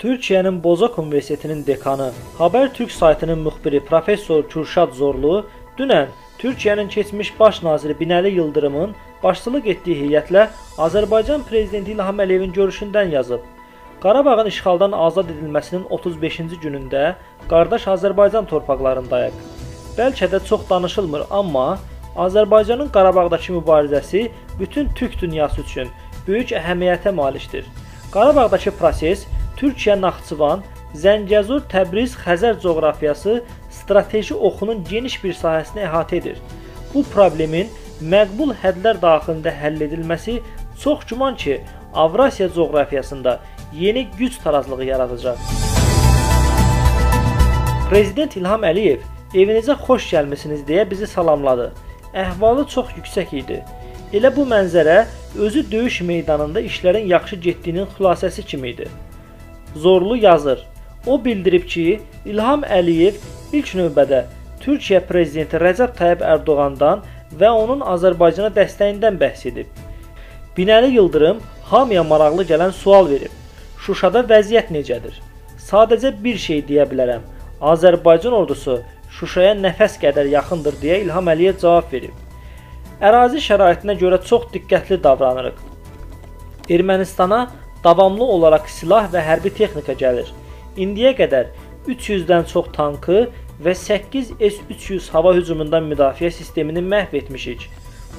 Türkiyənin Bozok Universitetinin dekanı, Habertürk saytının müxbiri professor Kürşad Zorlu dünən Türkiyənin keçmiş baş naziri Binəli Yıldırımın başçılıq etdiyi heyətlə Azərbaycan prezidenti İlham Əliyevin görüşündən yazıb. Qarabağın işğaldan azad edilməsinin 35-ci günündə qardaş Azərbaycan torpaqlarındayıq. Bəlkə də çox danışılmır, amma Azərbaycanın Qarabağdakı mübarizəsi bütün türk dünyası üçün böyük əhəmiyyətə malikdir. Qarabağdakı proses Türkiyə Naxçıvan, Zəngəzur, Təbriz, Xəzər coğrafiyası strateji oxunun geniş bir sahəsini əhatə edir. Bu problemin məqbul hədlər daxilində həll edilməsi çox güman ki, Avrasiya coğrafiyasında yeni güc tarazlığı yaradacaq. Prezident İlham Əliyev evinizə xoş gəlmisiniz deyə bizi salamladı. Əhvalı çox yüksək idi. Elə bu mənzərə özü döyüş meydanında işlərin yaxşı getdiyinin xülasəsi kimi idi. Zorlu yazır. O bildirib ki, İlham Əliyev ilk növbədə Türkiyə prezidenti Rəcəb Tayyib Ərdoğandan və onun Azərbaycana dəstəyindən bəhs edib. Binəli Yıldırım hamıya maraqlı gələn sual verib. Şuşada vəziyyət necədir? Sadəcə bir şey deyə bilərəm. Azərbaycan ordusu Şuşaya nəfəs qədər yaxındır deyə İlham Əliyev cavab verib. Ərazi şəraitinə görə çox diqqətli davranırıq. Ermənistana davamlı olaraq silah və hərbi texnika gəlir. İndiyə qədər 300-dən çox tankı və 8 S-300 hava hücumundan müdafiə sistemini məhv etmişik.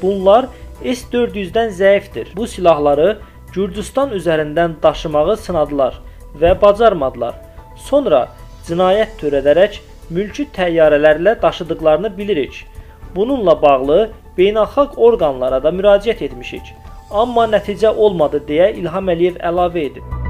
Bunlar S-400-dən zəifdir. Bu silahları Gürcüstan üzərindən daşımağı sınadılar və bacarmadılar. Sonra cinayət törədərək mülki təyyarələrlə daşıdıqlarını bilirik. Bununla bağlı beynəlxalq orqanlara da müraciət etmişik amma nəticə olmadı deyə İlham Əliyev əlavə edib.